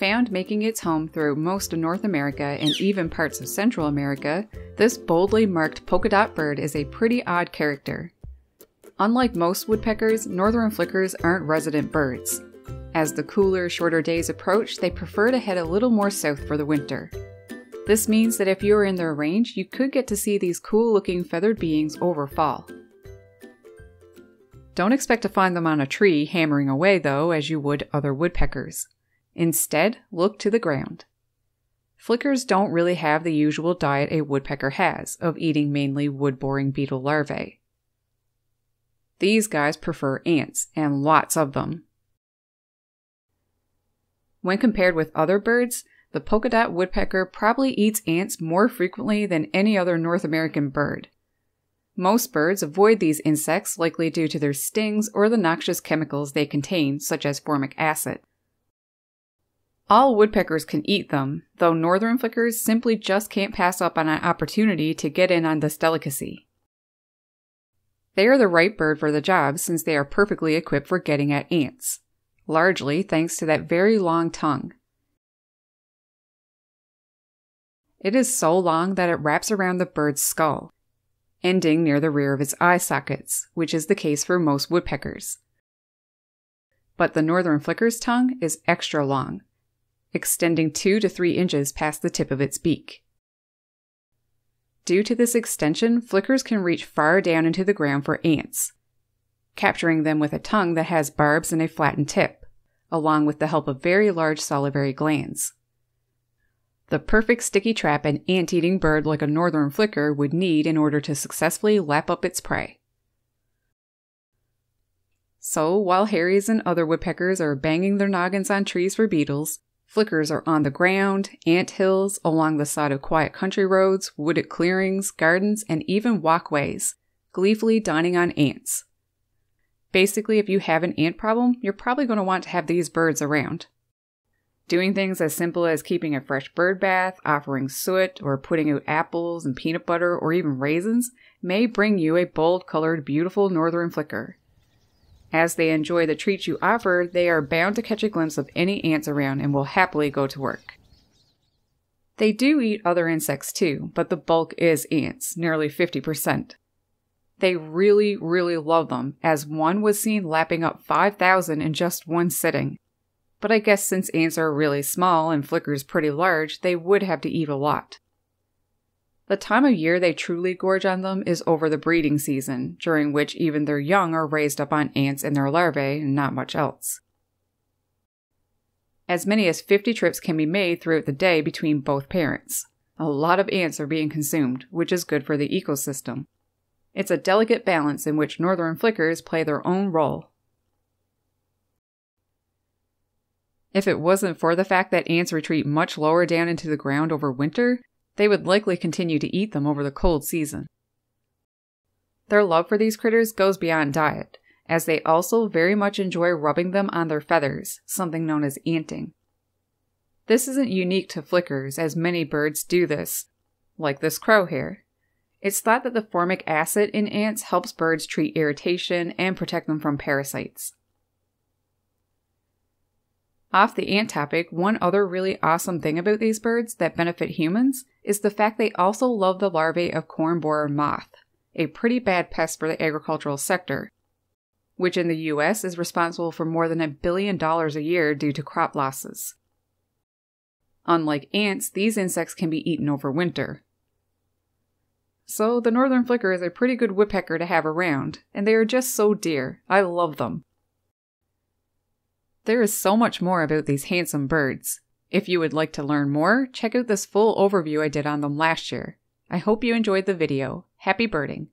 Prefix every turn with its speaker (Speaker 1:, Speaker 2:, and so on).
Speaker 1: Found making its home through most of North America and even parts of Central America, this boldly marked polka dot bird is a pretty odd character. Unlike most woodpeckers, northern flickers aren't resident birds. As the cooler, shorter days approach, they prefer to head a little more south for the winter. This means that if you are in their range, you could get to see these cool looking feathered beings over fall. Don't expect to find them on a tree hammering away, though, as you would other woodpeckers. Instead, look to the ground. Flickers don't really have the usual diet a woodpecker has of eating mainly wood boring beetle larvae. These guys prefer ants, and lots of them. When compared with other birds, the polka dot woodpecker probably eats ants more frequently than any other North American bird. Most birds avoid these insects likely due to their stings or the noxious chemicals they contain, such as formic acid. All woodpeckers can eat them, though northern flickers simply just can't pass up on an opportunity to get in on this delicacy. They are the right bird for the job since they are perfectly equipped for getting at ants, largely thanks to that very long tongue. It is so long that it wraps around the bird's skull, ending near the rear of its eye sockets, which is the case for most woodpeckers. But the northern flicker's tongue is extra long, extending 2 to 3 inches past the tip of its beak. Due to this extension, flickers can reach far down into the ground for ants, capturing them with a tongue that has barbs and a flattened tip, along with the help of very large salivary glands. The perfect sticky trap an ant eating bird like a northern flicker would need in order to successfully lap up its prey. So, while Hairies and other woodpeckers are banging their noggins on trees for beetles, Flickers are on the ground, ant hills, along the side of quiet country roads, wooded clearings, gardens, and even walkways, gleefully dining on ants. Basically, if you have an ant problem, you're probably going to want to have these birds around. Doing things as simple as keeping a fresh bird bath, offering suet, or putting out apples and peanut butter, or even raisins may bring you a bold colored, beautiful northern flicker. As they enjoy the treats you offer, they are bound to catch a glimpse of any ants around and will happily go to work. They do eat other insects too, but the bulk is ants, nearly 50%. They really, really love them, as one was seen lapping up 5,000 in just one sitting. But I guess since ants are really small and flickers pretty large, they would have to eat a lot. The time of year they truly gorge on them is over the breeding season, during which even their young are raised up on ants and their larvae and not much else. As many as 50 trips can be made throughout the day between both parents. A lot of ants are being consumed, which is good for the ecosystem. It's a delicate balance in which northern flickers play their own role. If it wasn't for the fact that ants retreat much lower down into the ground over winter, they would likely continue to eat them over the cold season. Their love for these critters goes beyond diet, as they also very much enjoy rubbing them on their feathers, something known as anting. This isn't unique to flickers, as many birds do this, like this crow here. It's thought that the formic acid in ants helps birds treat irritation and protect them from parasites. Off the ant topic, one other really awesome thing about these birds that benefit humans is the fact they also love the larvae of corn borer moth, a pretty bad pest for the agricultural sector, which in the US is responsible for more than a billion dollars a year due to crop losses. Unlike ants, these insects can be eaten over winter. So, the northern flicker is a pretty good woodpecker to have around, and they are just so dear. I love them. There is so much more about these handsome birds. If you would like to learn more, check out this full overview I did on them last year. I hope you enjoyed the video. Happy birding!